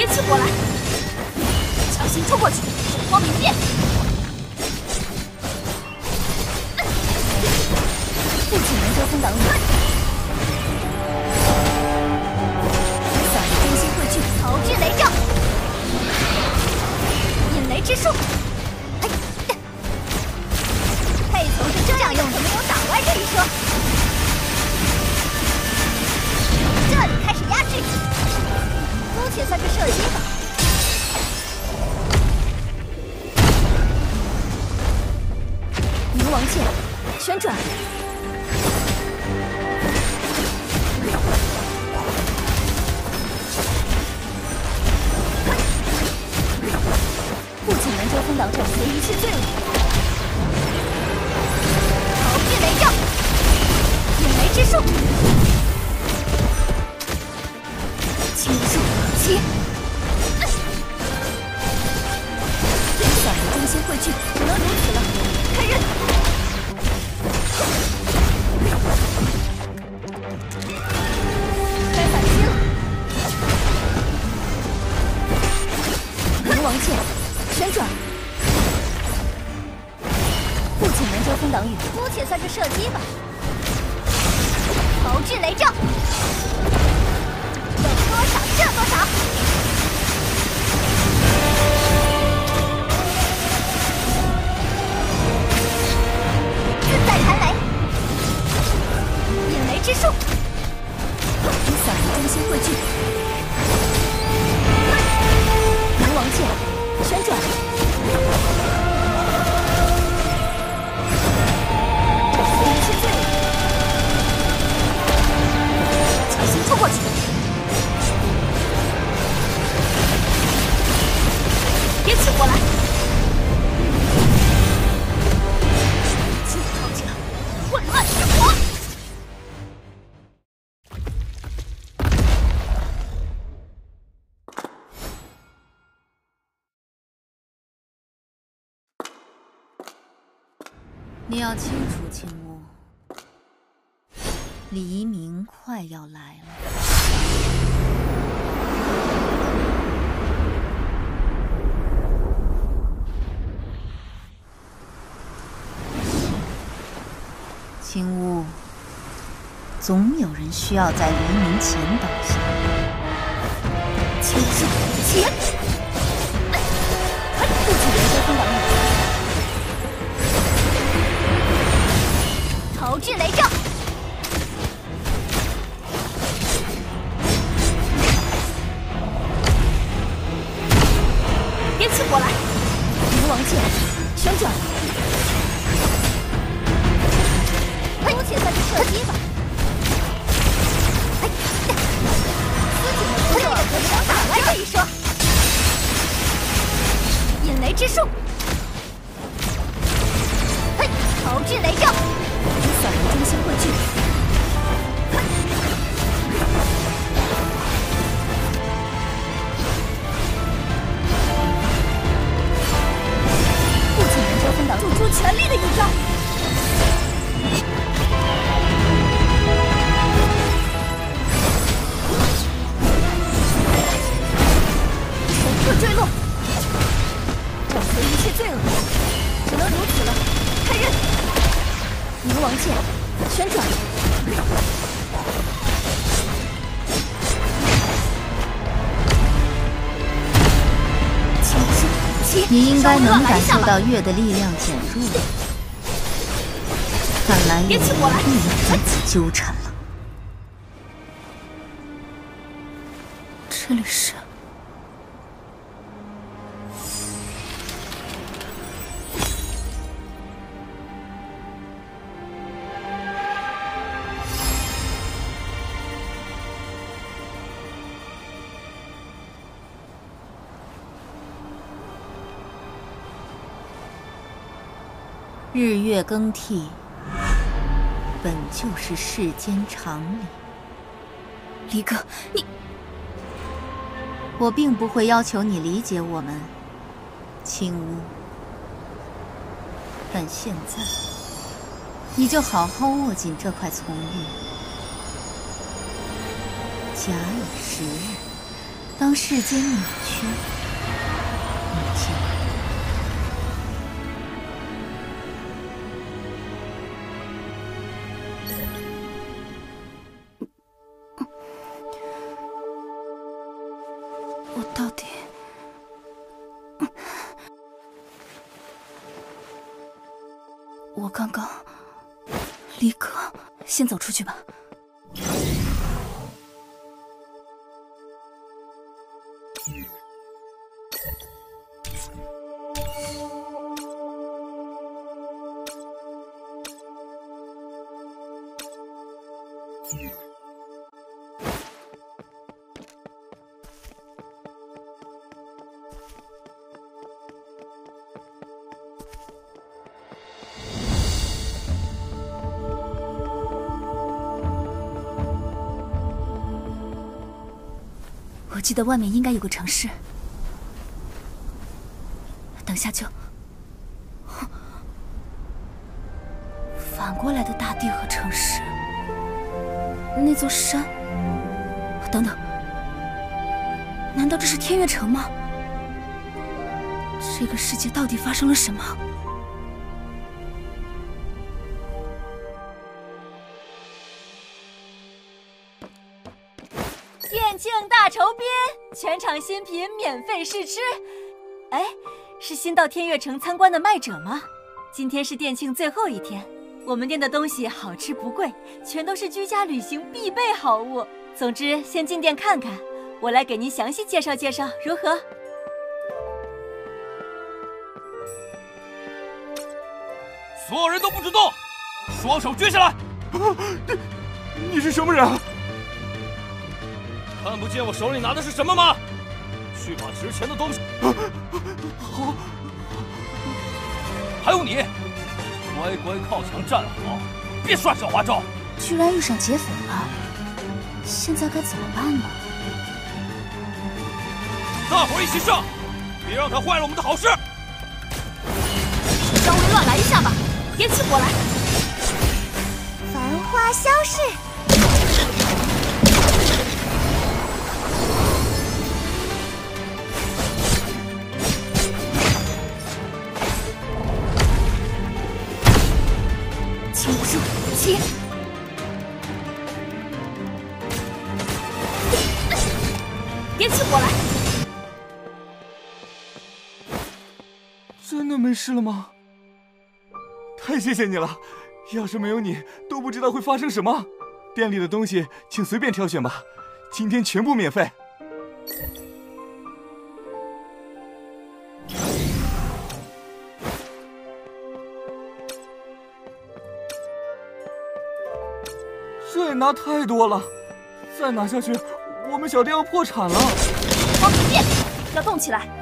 别起火来！强行冲过去，光明变！不仅能遮风挡雨，散真心汇聚，炮制雷兆，引雷之术。配从是这样用的，没有打歪这一说。这里开始压制，且算是射击吧。冥王剑，旋转。不仅能遮风挡 trận，随一切罪恶。炮制雷兆，引雷之术，起，散的中心汇聚，只能如此了。开刃！快要来了。青乌，总有人需要在黎明前倒下。青术起，不仅能遮风挡雨，炮制雷兆，一切罪恶，只能如此了。开刃！冥王剑，旋转。你应该能感受到月的力量减弱了，看来我别起火来不能再次纠缠了。这里是日月更替，本就是世间常理。离哥，你我并不会要求你理解我们，青乌。但现在，你就好好握紧这块从玉，假以时日，当世间扭曲，你就刚刚离哥，先走出去吧。我记得外面应该有个城市，等下就。反过来的大地和城市，那座山，等等，难道这是天悦城吗？这个世界到底发生了什么？店庆大酬宾，全场新品免费试吃。哎，是新到天悦城参观的卖者吗？今天是店庆最后一天，我们店的东西好吃不贵，全都是居家旅行必备好物。总之，先进店看看，我来给您详细介绍介绍，如何？所有人都不准动，双手举起来。你是什么人？看不见我手里拿的是什么吗？去把值钱的东西。好。还有你，乖乖靠墙站好，别耍小花招。居然遇上劫匪了，现在该怎么办呢？大伙一起上，别让他坏了我们的好事。稍微乱来一下吧，点起火来。繁花消逝。事了吗？太谢谢你了！要是没有你，都不知道会发生什么。店里的东西请随便挑选吧，今天全部免费。这也拿太多了，再拿下去，我们小店要破产了。王品店要动起来！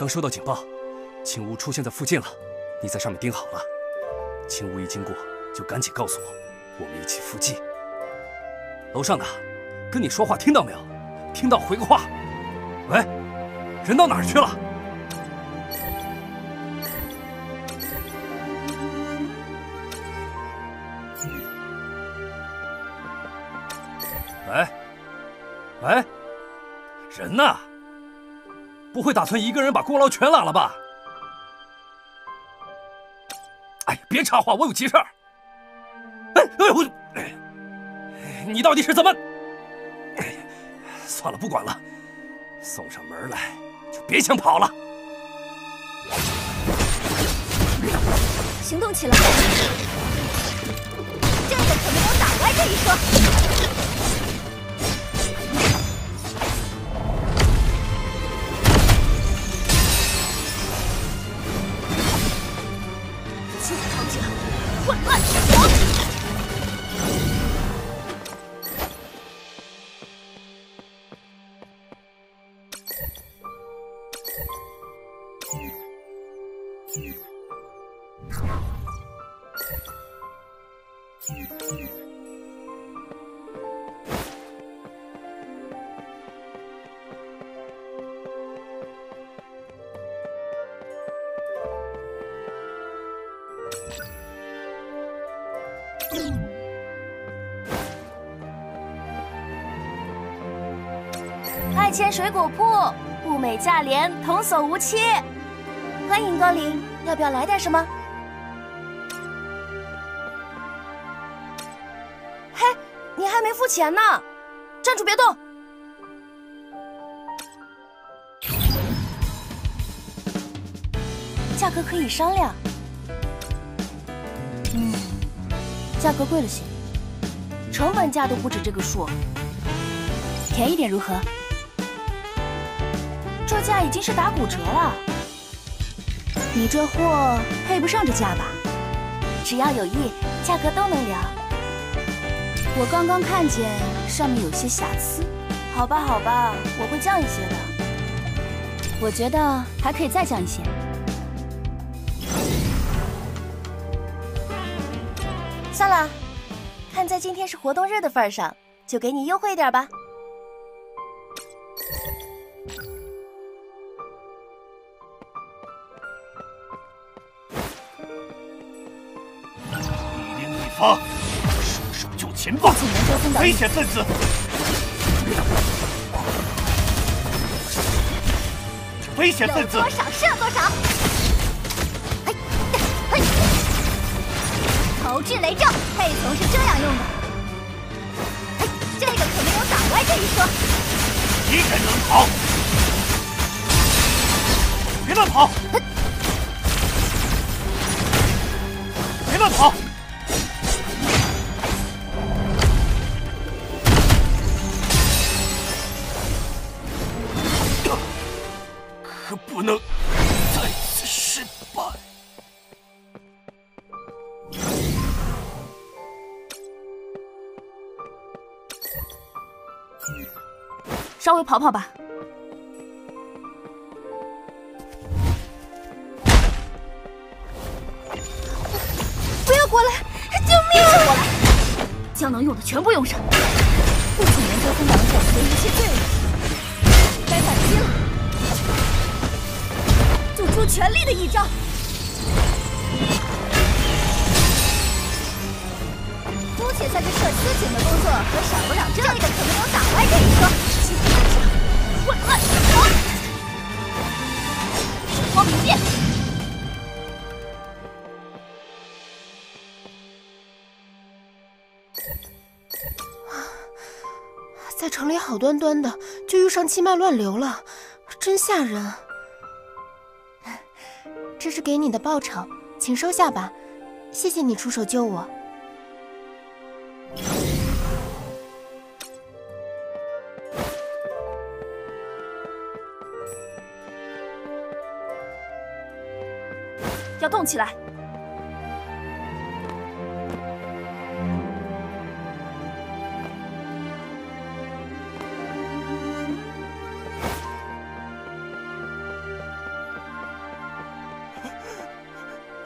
刚收到警报，青乌出现在附近了，你在上面盯好了。青乌一经过，就赶紧告诉我，我们一起伏击。楼上的，跟你说话听到没有？听到回个话。喂，人到哪儿去了？不会打算一个人把功劳全揽了吧？哎呀，别插话，我有急事儿。哎哎，我，你到底是怎么？哎算了，不管了，送上门来就别想跑了。行动起来！这个可没有打歪这一说。爱签水果铺，物美价廉，童叟无欺。欢迎光临，要不要来点什么？嘿，你还没付钱呢，站住别动！价格可以商量。嗯，价格贵了些，成本价都不止这个数，便宜点如何？这价已经是打骨折了。你这货配不上这价吧？只要有意，价格都能聊。我刚刚看见上面有些瑕疵。好吧，好吧，我会降一些的。我觉得还可以再降一些。算了，看在今天是活动日的份上，就给你优惠点吧。一连一发，束手就擒吧！危险分子！危险分子！有多少射多少！嘿，嘿，投掷雷咒，配从是这样用的。嘿，这个可没有打歪这一说。一人能跑，别乱跑！稍微跑跑吧。不要过来！救命！别过来！将能用的全部用上。不请连州分党手随一切罪恶，该反击了！做出全力的一招。姑且算是射丝警的工作和少不了这个，可没有打歪这一说。混乱！光明剑！在城里好端端的，就遇上气脉乱流了，真吓人。这是给你的报酬，请收下吧。谢谢你出手救我。动起来！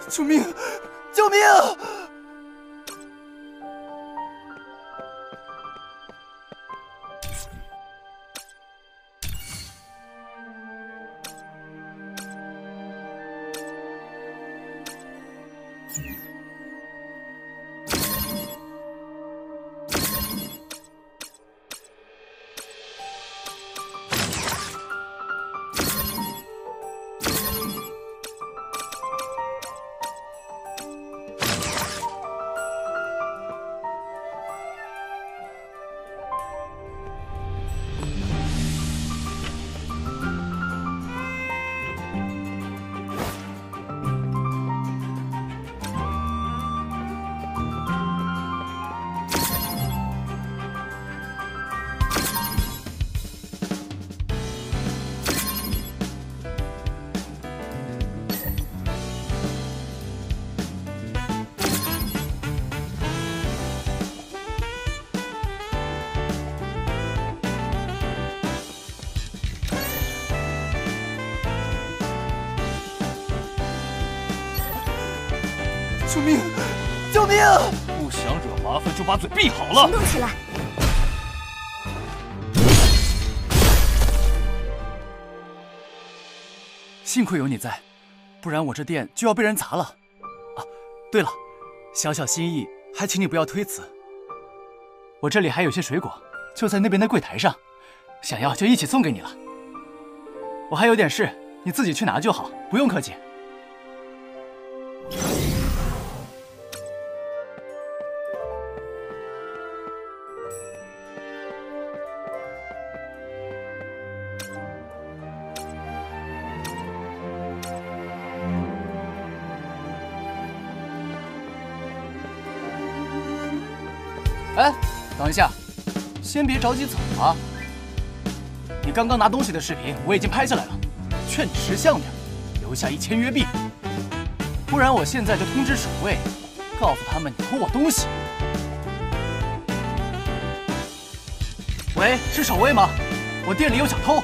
救命！救命！不想惹麻烦就把嘴闭好了。行动起来！幸亏有你在，不然我这店就要被人砸了。啊，对了，小小心意，还请你不要推辞。我这里还有些水果，就在那边的柜台上，想要就一起送给你了。我还有点事，你自己去拿就好，不用客气。哎，等一下，先别着急走啊！你刚刚拿东西的视频我已经拍下来了，劝你识相点，留下一千月币，不然我现在就通知守卫，告诉他们你偷我东西。喂，是守卫吗？我店里有小偷，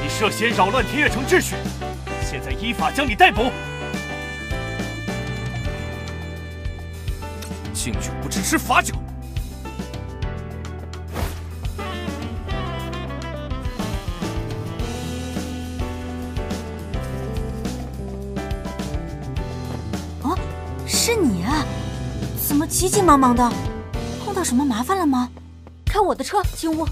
你涉嫌扰乱天悦城秩序，现在依法将你逮捕。敬酒不吃吃罚酒。啊，是你啊？怎么急急忙忙的？碰到什么麻烦了吗？开我的车进屋。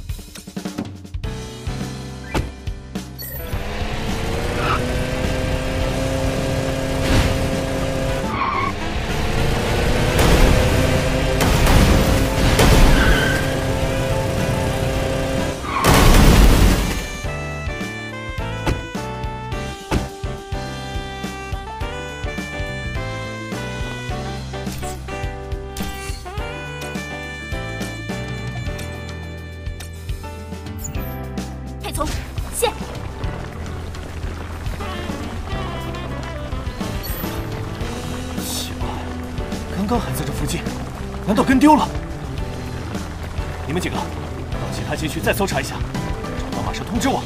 佩从，谢。奇怪，刚刚还在这附近，难道跟丢了？你们几个到其他街区再搜查一下，找到马上通知我。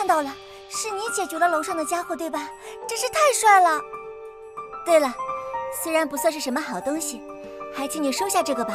看到了，是你解决了楼上的家伙，对吧？真是太帅了。对了，虽然不算是什么好东西，还请你收下这个吧。